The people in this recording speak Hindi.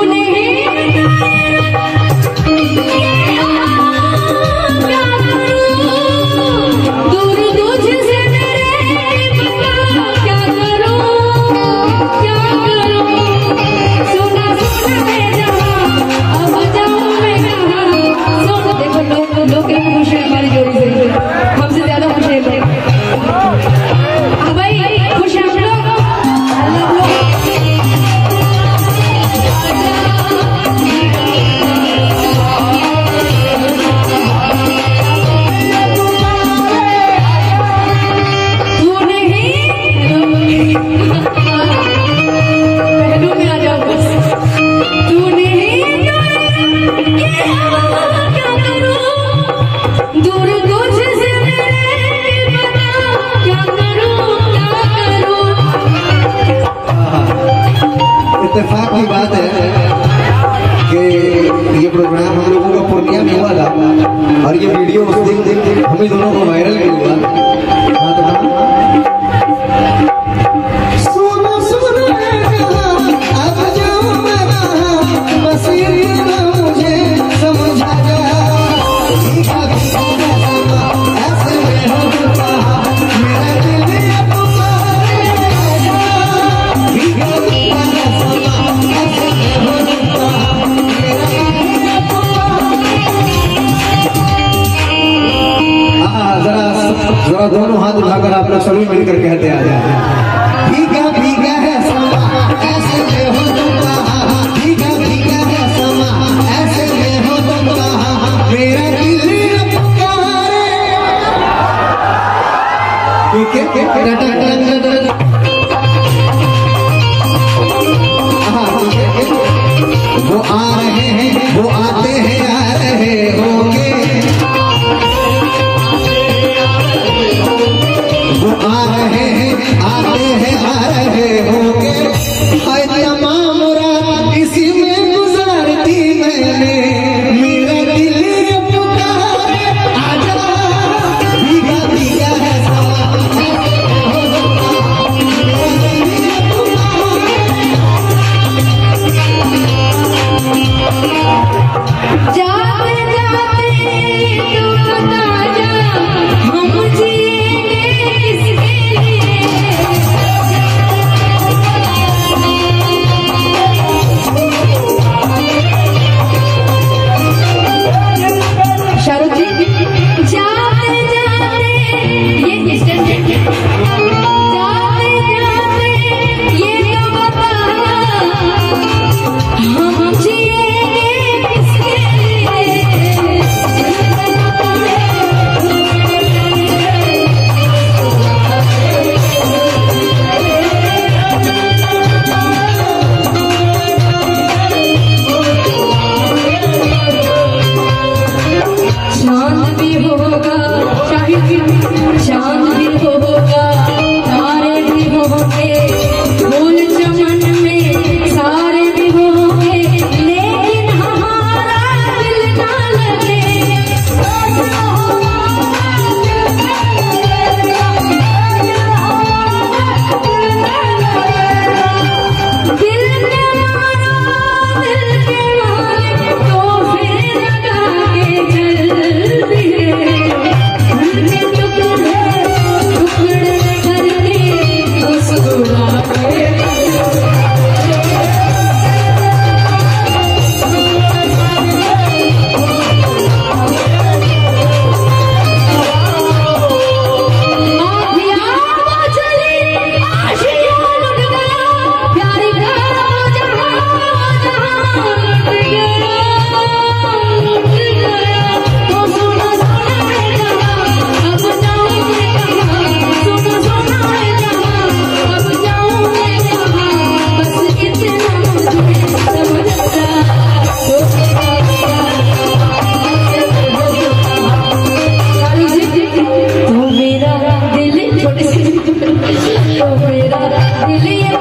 गुनहे प्रोग्राम हम लोगों का पूर्णिया में हुआ था। और ये वीडियो उस दिन हमें दोनों को वायरल थोड़ा दोनों हाथ उठाकर आप लोग सभी मिलकर कहते आ जाए वो आ रहे हैं, वो आते दिल ये